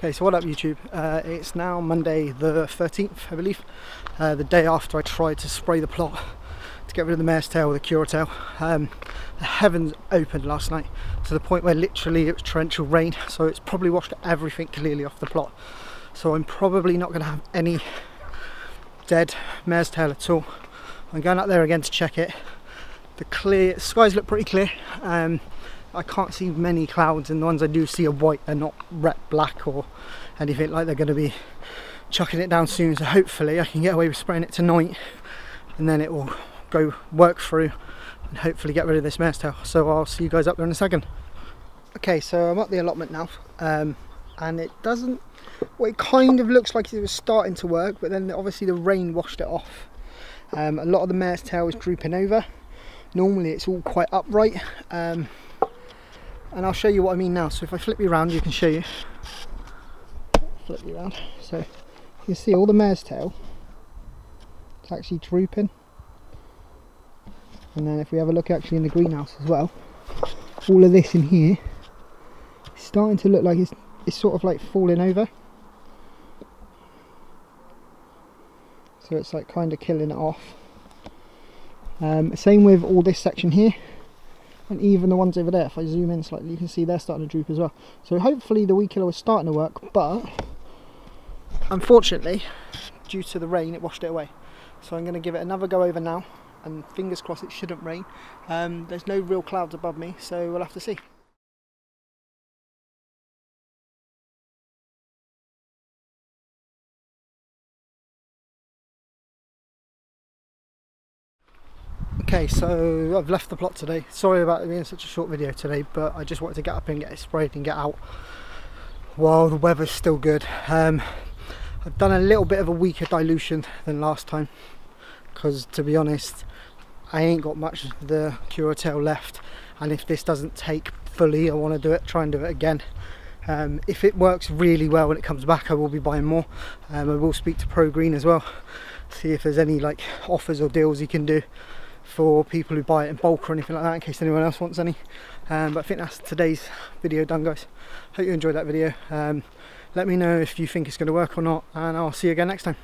Okay, so what up YouTube? Uh, it's now Monday the 13th, I believe, uh, the day after I tried to spray the plot to get rid of the mare's tail with a Kurtail. Um, the heavens opened last night to the point where literally it was torrential rain, so it's probably washed everything clearly off the plot. So I'm probably not going to have any dead mare's tail at all. I'm going up there again to check it. The clear skies look pretty clear. Um, I can't see many clouds and the ones I do see are white and not red black or anything like they're going to be chucking it down soon. So hopefully I can get away with spraying it tonight and then it will go work through and hopefully get rid of this mare's tail so I'll see you guys up there in a second. Okay so I'm at the allotment now um, and it doesn't well it kind of looks like it was starting to work but then obviously the rain washed it off. Um, a lot of the mare's tail is drooping over. Normally it's all quite upright um, and I'll show you what I mean now. So if I flip you around you can show you. Flip you around. So you see all the mare's tail. It's actually drooping. And then if we have a look actually in the greenhouse as well all of this in here is starting to look like it's, it's sort of like falling over. So it's like kind of killing it off. Um, same with all this section here and even the ones over there if I zoom in slightly you can see they're starting to droop as well. So hopefully the weed killer was starting to work but unfortunately due to the rain it washed it away. So I'm going to give it another go over now and fingers crossed it shouldn't rain. Um, there's no real clouds above me so we'll have to see Okay, so I've left the plot today. Sorry about being such a short video today, but I just wanted to get up and get it sprayed and get out while the weather's still good. Um, I've done a little bit of a weaker dilution than last time because to be honest, I ain't got much of the Kurtail left and if this doesn't take fully, I want to do it, try and do it again. Um, if it works really well when it comes back, I will be buying more. Um, I will speak to Pro Green as well, see if there's any like offers or deals you can do for people who buy it in bulk or anything like that in case anyone else wants any. Um, but I think that's today's video done guys. Hope you enjoyed that video. Um, let me know if you think it's going to work or not and I'll see you again next time